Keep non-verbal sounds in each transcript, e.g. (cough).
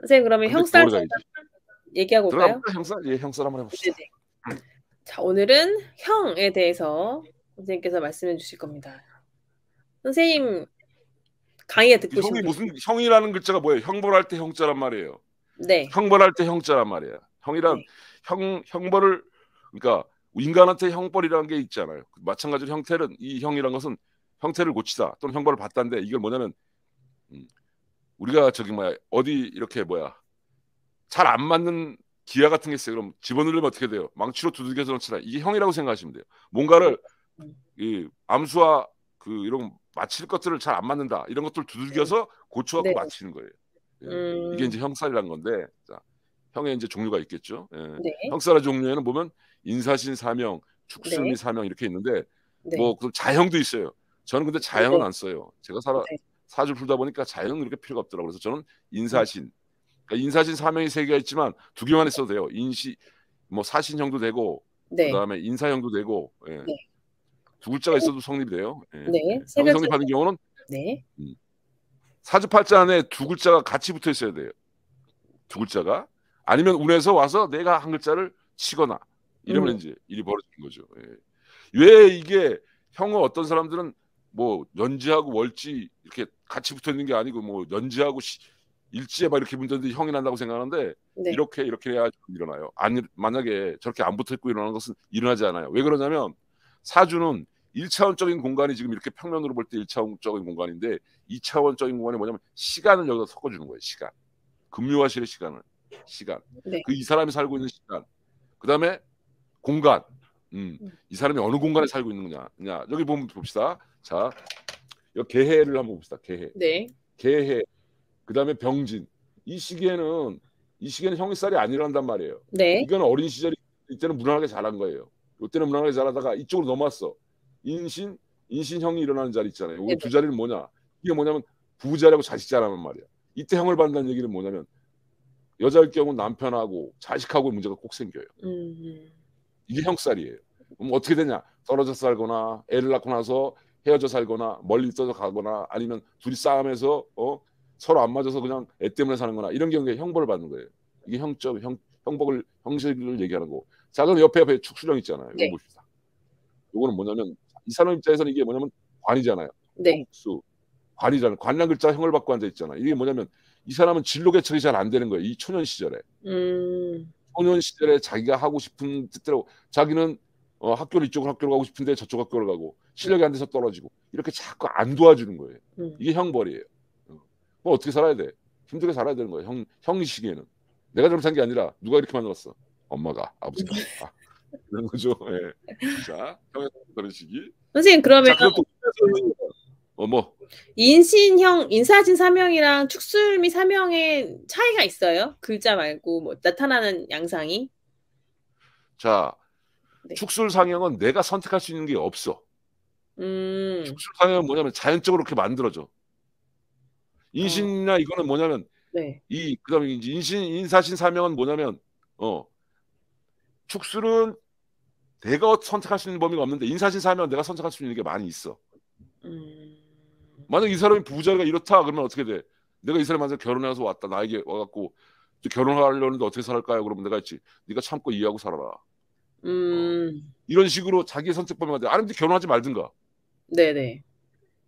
선생님 그러면 형살 얘기하고 올까요? 형살 예 형살 한번 해봅시다. 네네. 자 오늘은 형에 대해서 선생님께서 말씀해 주실 겁니다. 선생님 강의에 듣고 형이 무슨 형이라는 글자가 뭐예요? 형벌할 때 형자란 말이에요. 네. 형벌할 때 형자란 말이야. 형이란 네. 형 형벌을 그러니까 인간한테 형벌이라는 게 있잖아요. 마찬가지로 형태는 이 형이란 것은 형태를 고치다 또는 형벌을 받다인데 이걸 뭐냐면 음, 우리가 저기 뭐야 어디 이렇게 뭐야 잘 안 맞는 기아 같은 게 있어요. 그럼 집어넣으면 어떻게 돼요? 망치로 두들겨서 놓치다. 이게 형이라고 생각하시면 돼요. 뭔가를 이 암수와 그 이런 맞힐 것들을 잘 안 맞는다. 이런 것들 을 두들겨서 고쳐갖고 네. 맞히는 거예요. 예. 음... 이게 이제 형살이라는 건데 자, 형의 이제 종류가 있겠죠. 예. 네. 형살의 종류에는 보면 인사신 사명, 축술미 네. 사명 이렇게 있는데 네. 뭐 자형도 있어요. 저는 근데 자형은 네. 안 써요. 제가 살아 사주 풀다 보니까 자형은 그렇게 필요가 없더라고요. 그래서 저는 인사신, 그러니까 인사신 사명이 세 개가 있지만 두 개만 있어도 돼요. 인시, 뭐 사신형도 되고 그다음에 인사형도 되고 예. 두 글자가 있어도 성립이 돼요. 예. 네. 성립하는 경우는 네. 음. 사주 팔자 안에 두 글자가 같이 붙어 있어야 돼요. 두 글자가 아니면 운에서 와서 내가 한 글자를 치거나 이러면 음. 이제 일이 벌어지는 거죠. 예. 왜 이게 형은 어떤 사람들은 뭐 연지하고 월지 이렇게 같이 붙어 있는 게 아니고 뭐 연지하고 시, 일지에 막 이렇게 문제인데 형이 난다고 생각하는데 네. 이렇게 이렇게 해야 일어나요. 안 만약에 저렇게 안 붙어 있고 일어나는 것은 일어나지 않아요. 왜 그러냐면 사주는 1차원적인 공간이 지금 이렇게 평면으로 볼 때 1차원적인 공간인데 2차원적인 공간이 뭐냐면 시간을 여기다 섞어주는 거예요. 시간. 금요화실의 시간을. 시간. 네. 그이 사람이 살고 있는 시간. 그 다음에 공간. 음, 음. 이 사람이 어느 공간에 살고 있는 거냐. 냐. 여기 보면 봅시다. 자, 여기 개해를 한번 봅시다. 개해. 네. 개해. 그 다음에 병진. 이 시기에는 이 시기에는 형이 쌀이 아니란단 말이에요. 네. 이건 어린 시절이 이때는 무난하게 자란 거예요. 이때는 무난하게 자라다가 이쪽으로 넘어왔어. 인신 인신 형이 일어나는 자리 있잖아요. 이두 자리는 뭐냐? 이게 뭐냐면 부자라고 자식 자라는 말이야. 이때 형을 받는다는 얘기는 뭐냐면 여자일 경우 남편하고 자식하고 문제가 꼭 생겨요. 음. 이게 형살이에요. 그럼 어떻게 되냐? 떨어져 살거나 애를 낳고 나서 헤어져 살거나 멀리 떠서 가거나 아니면 둘이 싸움해서 어 서로 안 맞아서 그냥 애 때문에 사는거나 이런 경우에 형벌을 받는 거예요. 이게 형적 형 형벌을 형식을 얘기하는 거고. 자 그럼 옆에 옆에 축수령 있잖아요. 이거 네. 봅시다. 이거는 뭐냐면 이 사람 입장에서는 이게 뭐냐면 관이잖아요. 네. 수 관이잖아요. 관란 글자 형을 받고 앉아 있잖아요. 이게 뭐냐면 이 사람은 진로 개척이 잘 안 되는 거예요. 이 초년 시절에. 음. 초년 시절에 자기가 하고 싶은 뜻대로 자기는 어, 학교를 이쪽으로 학교를 가고 싶은데 저쪽 학교를 가고 실력이 안 돼서 떨어지고 이렇게 자꾸 안 도와주는 거예요. 음. 이게 형벌이에요. 어. 뭐 어떻게 살아야 돼? 힘들게 살아야 되는 거예요. 형 형이시기에는 내가 잘못한 게 아니라 누가 이렇게 만들었어? 엄마가 아버지가. 아, 그런 거죠. 예. 자, 형의 그런 시기. 선생님 그러면 자, 어, 뭐 인신형 인사진 사명이랑 축술미 사명의 차이가 있어요? 글자 말고 뭐 나타나는 양상이? 자, 네. 축술 상형은 내가 선택할 수 있는 게 없어. 음. 축술 상형은 뭐냐면 자연적으로 그렇게 만들어져. 인신이나 어. 이거는 뭐냐면 네. 이 그다음에 인신 인사신 사명은 뭐냐면 어 축술은 내가 선택할 수 있는 범위가 없는데 인사신 사명은 내가 선택할 수 있는 게 많이 있어. 음. 만약 이 사람이 부자가 이렇다 그러면 어떻게 돼? 내가 이 사람한테 결혼해서 왔다 나에게 와갖고 결혼하려는데 어떻게 살까요? 그러면 내가 했지. 네가 참고 이해하고 살아라. 음. 어. 이런 식으로 자기 선택 범위가 돼. 아니면 결혼하지 말든가. 네네.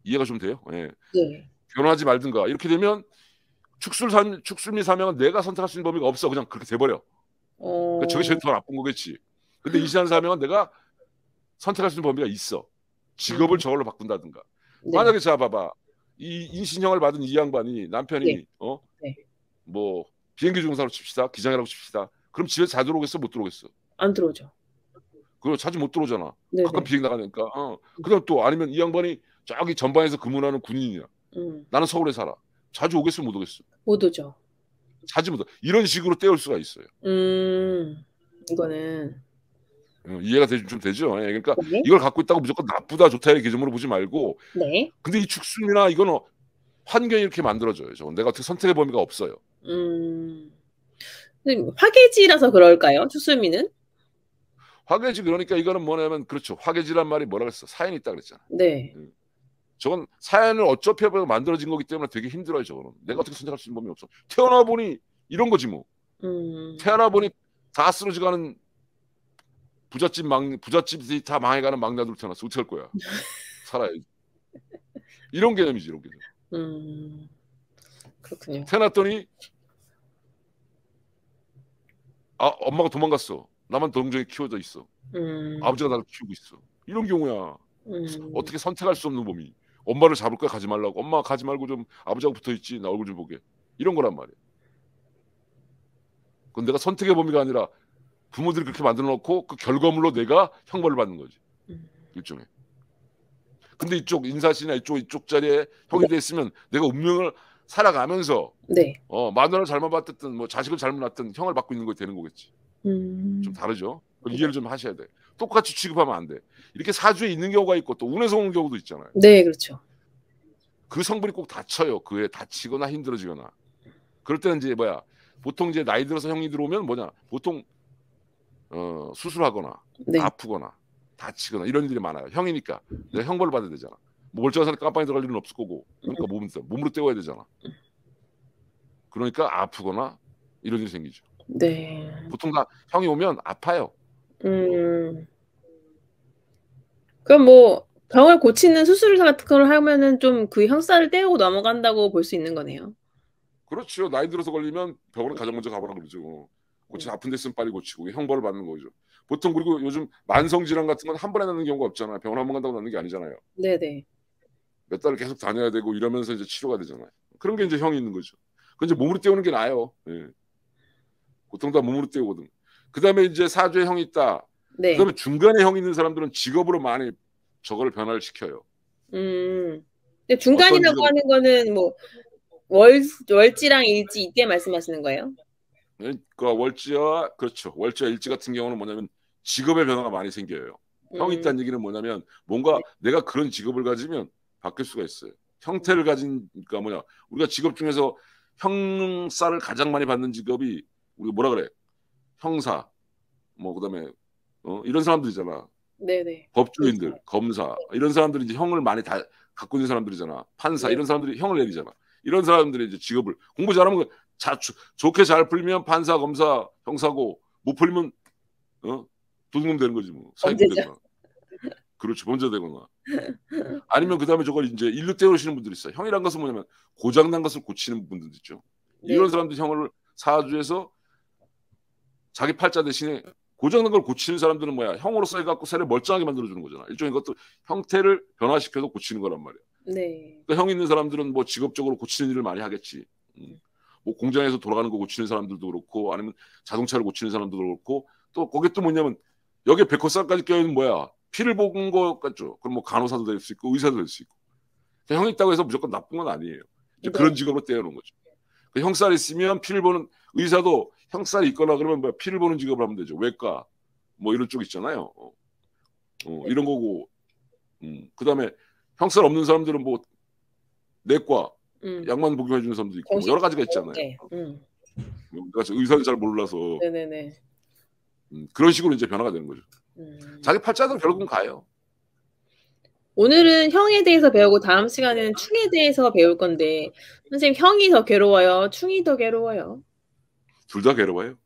이해가 좀 돼요? 예. 네. 결혼하지 말든가. 이렇게 되면 축술 산 축술미 사명은 내가 선택할 수 있는 범위가 없어. 그냥 그렇게 돼버려. 어... 그러니까 저게 제일 더 나쁜 거겠지. 근데 이시한 사명은 내가 선택할 수 있는 범위가 있어. 직업을 음. 저걸로 바꾼다든가. 네. 만약에 자 봐봐. 이 인신형을 받은 이 양반이 남편이 네. 어? 네. 뭐 비행기 중사로 칩시다. 기장이라고 칩시다. 그럼 집에 잘 들어오겠어? 못 들어오겠어? 안 들어오죠. 그거 자주 못 들어오잖아. 네네. 가끔 비행 나가니까. 어. 그다음 또 아니면 이 양반이 저기 전방에서 근무하는 군인이야. 음. 나는 서울에 살아. 자주 오겠어? 못 오겠어? 못 오죠. 자주 못 오. 이런 식으로 떼올 수가 있어요. 음. 이거는 어, 이해가 되, 좀 되죠. 예, 그러니까 네. 이걸 갖고 있다고 무조건 나쁘다 좋다의 기준으로 보지 말고. 네. 근데 이 축순이나 이거는 환경이 이렇게 만들어져요. 저건 내가 어떻게 선택의 범위가 없어요. 음. 화계지라서 그럴까요? 축순미는? 화계지 그러니까 이거는 뭐냐면 그렇죠. 화계지란 말이 뭐라 그랬어? 사연이 있다 그랬잖아. 네. 음. 저건 사연을 어차피 만들어진 거기 때문에 되게 힘들어요. 저거는 내가 어떻게 선택할 수 있는 범위 없어. 태어나 보니 이런 거지 뭐. 음. 태어나 보니 다 쓰러져가는 부잣집 막 부잣집이 다 망해가는 막내들 태어났어 어떻게 할 거야? (laughs) 살아야지. 이런 개념이지 이런 개념. 음. 그렇군요. 태어났더니 아 엄마가 도망갔어. 나만 동정에 키워져 있어. 음. 아버지가 나를 키우고 있어. 이런 경우야. 음. 어떻게 선택할 수 없는 몸이. 엄마를 잡을 거야 가지 말라고. 엄마 가지 말고 좀 아버지하고 붙어 있지. 나 얼굴 좀 보게. 이런 거란 말이야. 그건 내가 선택의 범위가 아니라 부모들이 그렇게 만들어 놓고 그 결과물로 내가 형벌을 받는 거지. 음. 일종의. 근데 이쪽 인사시나 이쪽 이쪽 자리에 형이 됐으면 내가 운명을 살아가면서 네. 어 마누라를 잘못 봤든 뭐 자식을 잘못 낳든 형을 받고 있는 거 되는 거겠지. 음. 좀 다르죠. 그걸 이해를 좀 하셔야 돼. 똑같이 취급하면 안 돼. 이렇게 사주에 있는 경우가 있고 또 운에서 오는 경우도 있잖아요. 네, 그렇죠. 그 성분이 꼭 다쳐요. 그에 다치거나 힘들어지거나. 그럴 때는 이제 뭐야? 보통 이제 나이 들어서 형이 들어오면 뭐냐? 보통 어, 수술하거나 네. 아프거나 다치거나 이런 일이 많아요. 형이니까 내가 형벌을 받아야 되잖아. 뭐 멀쩡한 사람 깜빵에 들어갈 일은 없을 거고 그러니까 몸, 몸으로 때워야 되잖아. 그러니까 아프거나 이런 일이 생기죠. 네. 보통 다 형이 오면 아파요. 음. 그럼 뭐 병을 고치는 수술 같은 걸 하면은 좀 그 형사를 떼우고 넘어간다고 볼 수 있는 거네요. 그렇죠. 나이 들어서 걸리면 병원에 가장 먼저 가보라 그러죠. 고치 아픈 데 있으면 빨리 고치고 형벌을 받는 거죠. 보통 그리고 요즘 만성 질환 같은 건 한 번에 낫는 경우가 없잖아요. 병원 한 번 간다고 낫는 게 아니잖아요. 네, 네. 몇 달을 계속 다녀야 되고 이러면서 이제 치료가 되잖아요. 그런 게 이제 형이 있는 거죠. 그 이제 몸으로 때우는 게 나아요. 예. 보통 다 몸으로 때우거든. 그 다음에 이제 사주에 형이 있다. 네. 그다음에 중간에 형이 있는 사람들은 직업으로 많이 저거를 변화를 시켜요. 음. 근데 중간이라고 직업? 하는 거는 뭐 월, 월지랑 일지 이때 말씀하시는 거예요? 그러니까 월지와 그렇죠. 월지와 일지 같은 경우는 뭐냐면 직업의 변화가 많이 생겨요. 형이 음. 있다는 얘기는 뭐냐면 뭔가 내가 그런 직업을 가지면 바뀔 수가 있어요. 형태를 가진 그러니까 뭐냐 우리가 직업 중에서 형사를 가장 많이 받는 직업이 우리가 뭐라 그래? 형사 뭐 그다음에 어, 이런 사람들이잖아. 네네. 법조인들 검사 이런 사람들이 이제 형을 많이 다 갖고 있는 사람들이잖아. 판사 네. 이런 사람들이 형을 내리잖아. 이런 사람들이 이제 직업을 공부 잘하면 그 자, 주- 좋게 잘 풀면 판사 검사 형사고 못 풀면 어? 도둑놈 되는 거지 뭐. 사기꾼. 되거나. 그렇죠 범죄 되거나. 아니면 그다음에 저걸 이제 일로 때우시는 분들이 있어요. 형이란 것은 뭐냐면 고장난 것을 고치는 분들 있죠. 네. 이런 사람들 형을 사주에서 자기 팔자 대신에 고장난 걸 고치는 사람들은 뭐야? 형으로서 해갖고 새를 멀쩡하게 만들어주는 거잖아. 일종의 것도 형태를 변화시켜서 고치는 거란 말이야. 네. 그러니까 형 있는 사람들은 뭐 직업적으로 고치는 일을 많이 하겠지. 음. 뭐 공장에서 돌아가는 거 고치는 사람들도 그렇고 아니면 자동차를 고치는 사람도 그렇고 또 거기에 또 뭐냐면 여기에 백호살까지 껴있는 뭐야? 피를 보는 것 같죠. 그럼 뭐 간호사도 될 수 있고 의사도 될 수 있고. 그러니까 형이 있다고 해서 무조건 나쁜 건 아니에요. 이제 네. 그런 직업으로 떼어놓은 거죠. 그 형살이 있으면 피를 보는 의사도 형살이 있거나 그러면 뭐 피를 보는 직업을 하면 되죠 외과 뭐 이런 쪽 있잖아요 어, 어, 이런 거고 음. 그다음에 형살 없는 사람들은 뭐 내과 음. 약만 복용해 주는 사람도 있고 뭐 여러 가지가 있잖아요 네. 음. 뭐 내가 의사는 잘 몰라서 네네네. 음, 그런 식으로 이제 변화가 되는 거죠 음. 자기 팔자도 결국은 가요 오늘은 형에 대해서 배우고 다음 시간에는 충에 대해서 배울 건데 선생님 형이 더 괴로워요? 충이 더 괴로워요? 둘 다 괴로워요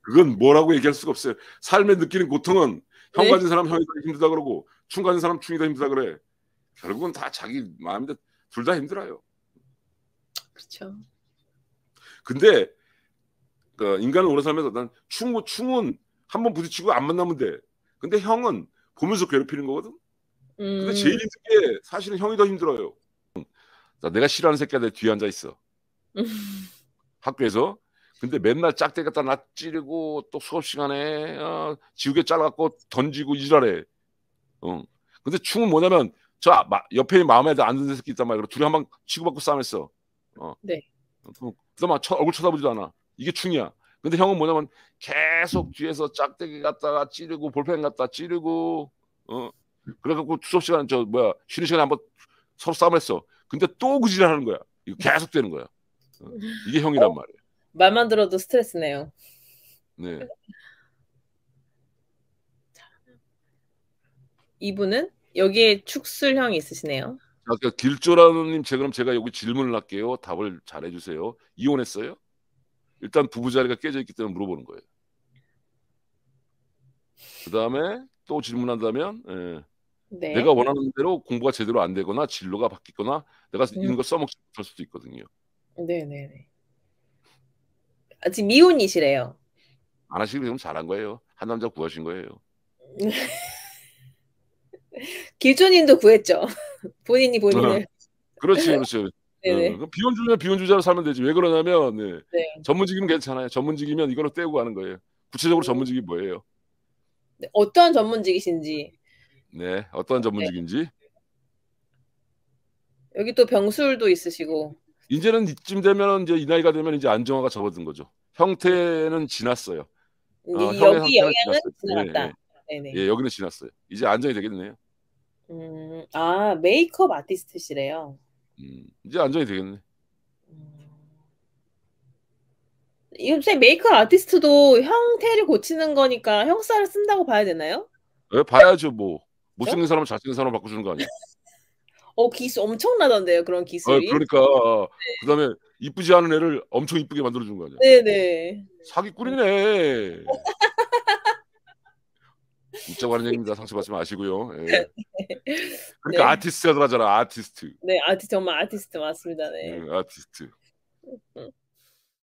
그건 뭐라고 얘기할 수가 없어요 삶에 느끼는 고통은 형 네. 가진 사람 형이 더 힘들다 그러고 충 가진 사람 충이 더 힘들다 그래 결국은 다 자기 마음대로 둘다 힘들어요 그렇죠. 근데 그 인간을 오래 살면서 난 충, 충은 한 번 부딪히고 안 만나면 돼 근데 형은 보면서 괴롭히는 거거든 음. 근데 제일 힘든 게 사실은 형이 더 힘들어요 자, 내가 싫어하는 새끼가 내 뒤에 앉아 있어 음. 학교에서 근데 맨날 짝대 갖다 나 찌르고 또 수업 시간에 어, 지우개 잘라갖고 던지고 이지랄해 어. 근데 충은 뭐냐면 저 아- 마- 옆에 마음에 안 드는 새끼 있단 말이야. 둘이 한 방 치고받고 싸움했어. 어. 네. 그- 그다음 쳐- 얼굴 쳐다보지도 않아. 이게 충이야. 근데 형은 뭐냐면 계속 뒤에서 짝대기 갖다가 찌르고 볼펜 갖다 찌르고 어. 그래갖고 수업 시간 저 뭐야 쉬는 시간에 한번 서로 싸움했어. 근데 또 그 지랄하는 거야. 이거 계속 되는 거야. 어. 이게 형이란 말이야 말만 들어도 스트레스네요. 네. 이분은 여기에 축술형이 있으시네요. 자, 그 길조라님, 제 그럼 제가 여기 질문을 할게요. 답을 잘해 주세요. 이혼했어요? 일단 부부 자리가 깨져 있기 때문에 물어보는 거예요. 그 다음에 또 질문한다면 예. 네. 내가 원하는 대로 공부가 제대로 안 되거나 진로가 바뀌거나 내가 음. 이런 걸 써먹지 못할 수도 있거든요. 네 네 네. 아, 지금 미혼이시래요. 안 하시기 그럼 잘한 거예요. 한 남자 구하신 거예요. (laughs) 길조님도 구했죠. (laughs) 본인이 본인을. 그렇지, 그렇죠. 네네. 어, 비혼주면 비혼주자로 살면 되지. 왜 그러냐면 네. 네. 전문직이면 괜찮아요. 전문직이면 이걸로 떼고 가는 거예요. 구체적으로 전문직이 뭐예요? 네, 어떤 전문직이신지. 네, 어떤 전문직인지 여기 또 병술도 있으시고. 이제는 이쯤 되면 이제 이 나이가 되면 이제 안정화가 접어든 거죠. 형태는 지났어요. 어, 여기 영향은 지났어요. 지나갔다. 예. 예. 예, 여기는 지났어요. 이제 안정이 되겠네요. 음, 아, 메이크업 아티스트시래요. 음, 이제 안정이 되겠네. 음. 요새 메이크업 아티스트도 형태를 고치는 거니까 형사를 쓴다고 봐야 되나요? 왜 봐야죠 뭐. 못생긴 사람을 잘생긴 사람을 바꿔주는 거 아니야? 어, 기술 엄청나던데요, 그런 어, 기술이. 그러니까 그다음에 이쁘지 않은 애를 엄청 이쁘게 만들어주는 거 아니야? 네네. 사기꾼이네. (laughs) 웃자고 하는 얘기입니다. 상처 받지 마시고요. 예. (laughs) 그러니까 네. 아티스트가 들어가잖아. 아티스트. 네, 아티 정말 아티스트 맞습니다. 네. 예, 아티스트.